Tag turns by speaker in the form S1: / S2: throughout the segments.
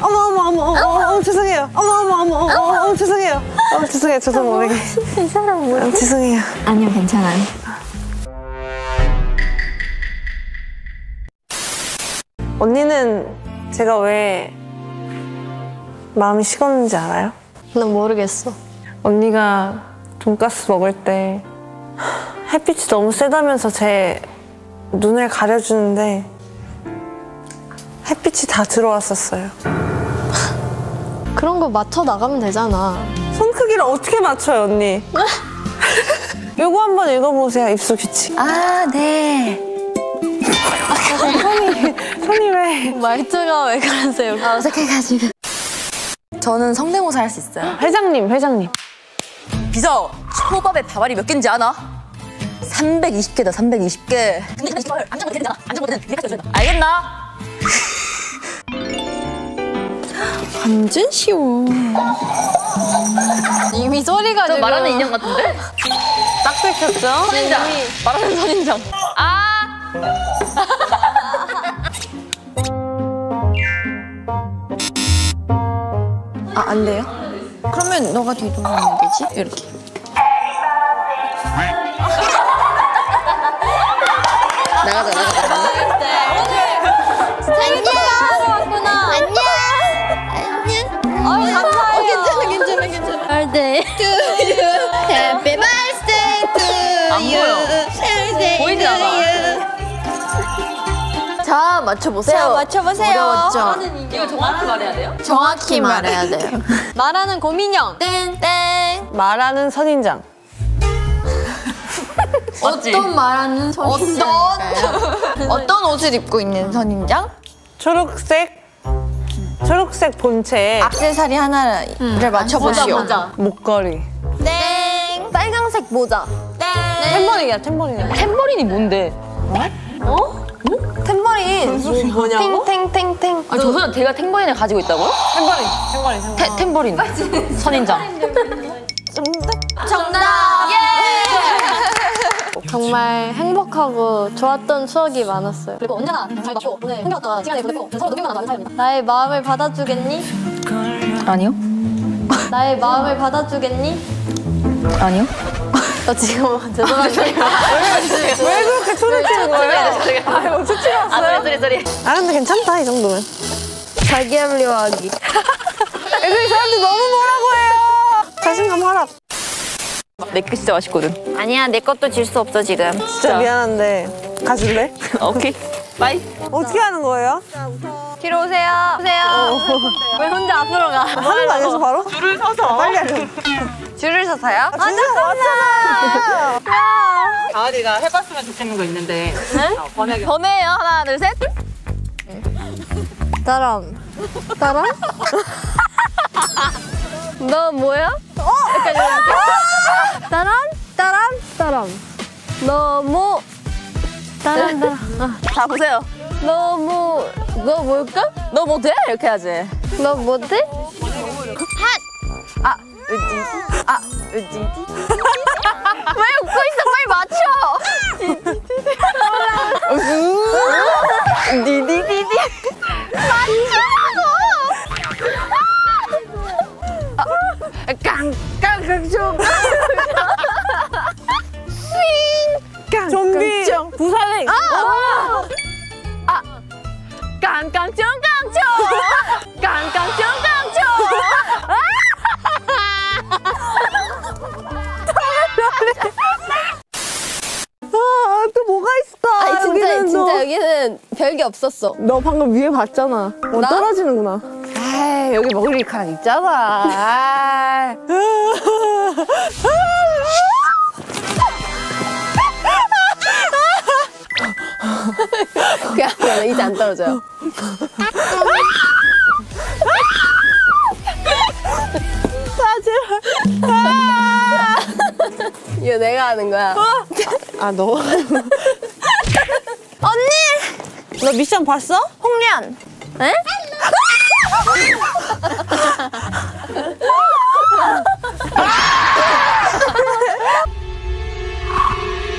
S1: 어머 어머 어머 어머 어머 죄송해요. 어머 어머 어머 어머 어머 죄송해요. 어 죄송해요 저도 모르게.
S2: 이 사람 뭐야?
S1: 어, 죄송해요.
S2: 아니요 괜찮아요.
S1: 언니는 제가 왜 마음이 식었는지 알아요?
S2: 난 모르겠어.
S1: 언니가 돈가스 먹을 때 햇빛이 너무 세다면서 제 눈을 가려주는데 햇빛이 다 들어왔었어요.
S2: 그런 거 맞춰 나가면 되잖아.
S1: 손 크기를 어떻게 맞춰요, 언니? 요거 한번 읽어보세요, 입술 규칙.
S3: 아, 네.
S1: 손이 왜?
S2: 말투가 왜 그러세요?
S3: 아, 어색해가지고. 저는 성대모사 할 수 있어요.
S1: 회장님, 회장님.
S3: 비서, 초밥에 밥알이 몇 개인지 아나? 320개다, 320개. 근데 안 잡아도 되잖아. 안 잡아도 되는 알겠나?
S2: 완전 쉬워. 이미 소리가 지금
S3: 말하는 인형 같은데?
S1: 딱 들켰죠?
S3: 선인장. 말하는 선인장. 아!
S2: 아, 안 돼요? 그러면 너가 뒤돌아오면 되지? 이렇게.
S3: 나가자, 나가자.
S2: To you. Happy birthday to
S3: 보이지 않아. 자, 맞춰보세요.
S2: 자, 맞춰보세요.
S3: 어려웠죠? 이거 정확히 말해야 돼요?
S2: 정확히 말해야 돼요. 말하는 고민형. 땡, 땡.
S1: 말하는 선인장.
S3: 어떤
S2: 말하는 선인장일까요? 어떤 옷을 입고 있는 선인장?
S1: 초록색, 초록색 본체에
S2: 악세사리 하나를 맞춰보시오.
S3: 모자.
S1: 목걸이.
S2: 땡. 빨강색 모자. 땡.
S1: 템버린이야, 템버린.
S3: 템버린이 뭔데?
S2: 템버린.
S1: 뭐냐고?
S2: 탱탱탱탱.
S3: 아, 저 사람 제가 템버린을 가지고 있다고요?
S1: 템버린, 템버린, 템버린.
S3: 테, 템버린. 선인장.
S2: 정말 행복하고 좋았던 추억이 많았어요.
S4: 그리고 언제나 잘 맞고 오늘 힘들었던 시간을 보내고 서로 눈빛만 나는 사이입니다.
S2: 나의 마음을 받아주겠니?
S3: 아니요.
S2: 나의 마음을 받아주겠니?
S3: 아니요.
S2: 나 지금 죄송한데
S1: 왜 그렇게 소리 치는 거예요? 아유, 수치가
S3: 아,
S1: 왔어요?
S3: 소리, 소리, 소리.
S1: 아, 근데 괜찮다, 이 정도면.
S2: 자기 합리화하기.
S1: 애들이 저한테 너무 뭐라고 해요. 자신감 하락.
S3: 내게 진짜 맛있거든.
S2: 아니야 내 것도 질 수 없어 지금.
S1: 진짜 미안한데. 가줄래?
S3: 오케이. 빠이.
S1: 어떻게 하는 거예요?
S2: 뒤로 오세요. 오세요. 왜 혼자 앞으로 가?
S1: 하는 거 아니었어, 바로? 줄을 서서. 빨리 알려.
S2: 줄을 서서요?
S1: 아, 진짜 왔잖아.
S5: 가을이가 해봤으면 좋겠는 거 있는데 어, 번역이
S3: 번외요. 하나, 둘, 셋.
S2: 따람. 따람? 너 뭐야? 어? 약간 이렇게. 따람? 따람? 따람. 너무 따람 따람.
S3: 자, 보세요.
S2: 너무 너 뭘까?
S3: 너 못해? 이렇게 해야지.
S2: 너 뭐지?
S3: 아, 으디디. 아, 으디디. 왜 웃고 있어? 빨리 맞춰. 디디디디. 맞추라고. 깡깡깡
S1: 좀
S3: 깡깡깡깡깡 깡깡깡깡
S1: 아, 또 뭐가 있어?
S2: 아니 진짜
S1: 여기는
S2: 진짜
S1: 너,
S2: 여기는 별게 없었어.
S1: 너 방금 위에 봤잖아. 어,
S2: 나?
S1: 떨어지는구나. 아 여기 머리카락 있잖아. 아
S2: 그냥 그냥 이제 안 떨어져요. 이거 내가 하는 거야.
S1: 아, 너. 언니! 너 미션 봤어?
S2: 홍련. 에?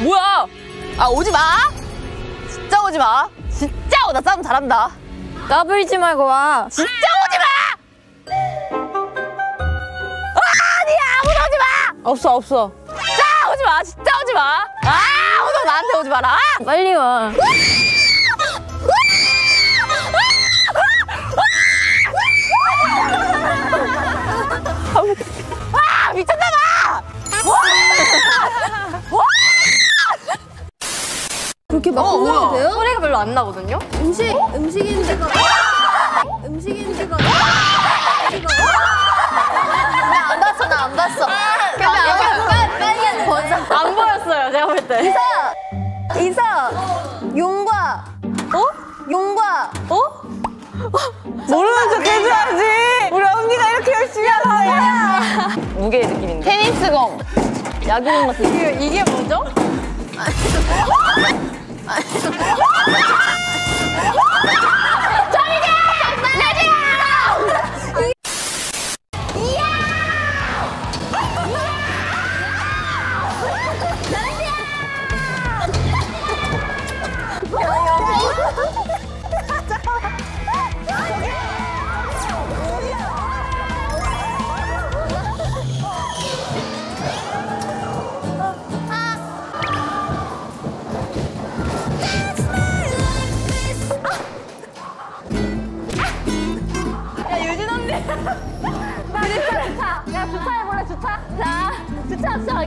S3: 뭐야? 아 오지 마. 진짜 오지 마. 진짜 나 싸움 잘한다.
S6: 까불지 말고 와.
S3: 진짜 오지 마! 아니야 아무도 오지 마!
S1: 없어 없어.
S3: 진짜 오지 마 진짜 오지 마! 아 아무도 나한테 오지 마라!
S6: 빨리 와. 막 혼나도 돼요?
S2: 소리가 별로 안 나거든요?
S6: 음식 음식인데가 음식인데가
S2: 안 봤어, 나 안 봤어. 약간 빨리 보자.
S3: 안 보였어요 제가 볼 때.
S6: 이사 용과 어 용과
S1: 모르는 척 해줘야지. 우리 언니가 이렇게 열심히 하는데.
S3: 무게의 느낌인데.
S2: 테니스공.
S3: 야구공 같은.
S2: 이게, 이게 뭐죠?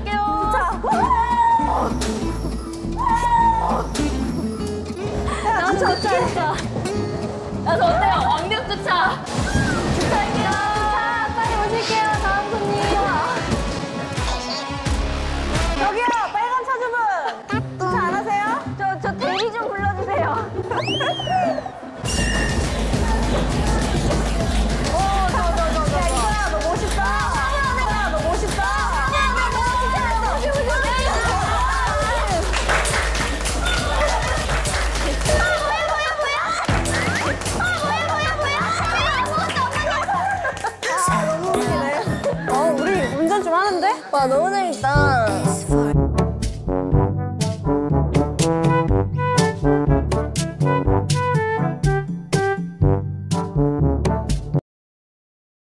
S2: 갈게요. 주차. 야, 주차, 주차, 주차. 야, 저 어때요? 왕력 주차.
S6: 와 너무 재밌다.